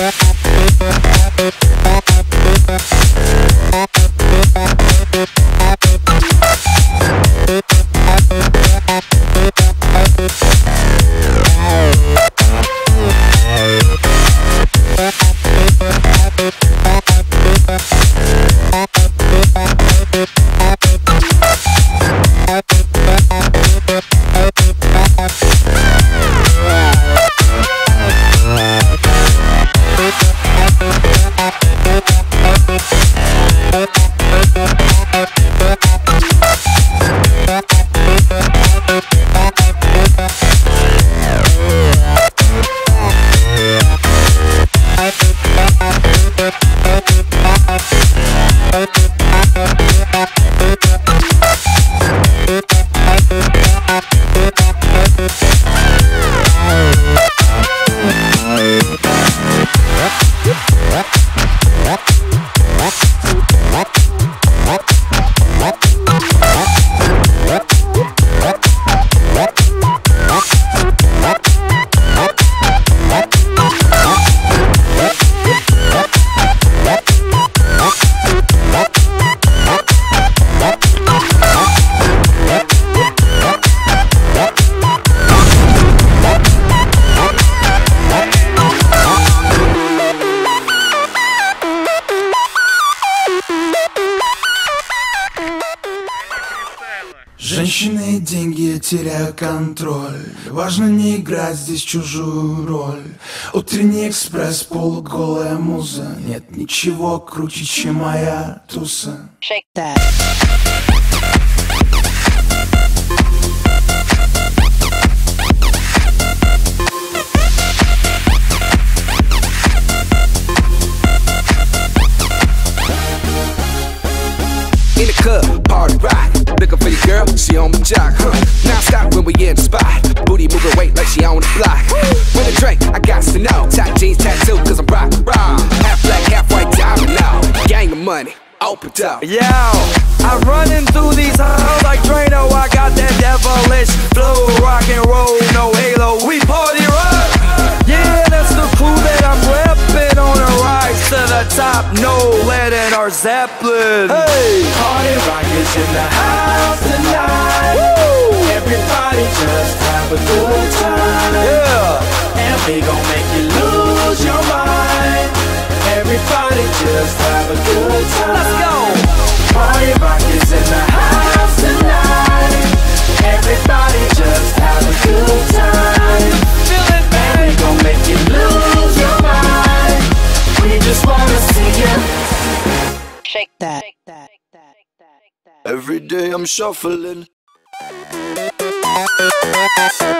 Bye. Женщины и деньги, теряю контроль. Важно не играть здесь чужую роль. Утренний экспресс, полуголая муза. Нет ничего круче, чем моя туса. Shake that. Booty moving weight like she on the block. With a drink, I got to know. Tight jeans tattoo, cause I'm rock raw. Half black, half white diamond now. Gang of money, open up. Yo, I'm running through these halls like Drano. I got that devilish flow, rock and roll, no halo. We party rock. Yeah, that's the clue that I'm repping on a rise to the top. No lead in our Zeppelin. Hey, Party rock is in the house a good time yeah. And we gon' make you lose your mind Everybody just have a good time Let's go. Party rock is in the house tonight Everybody just have a good time Feeling And we gon' make you lose your mind We just wanna see you Shake that. Every day I'm shuffling. Thank you.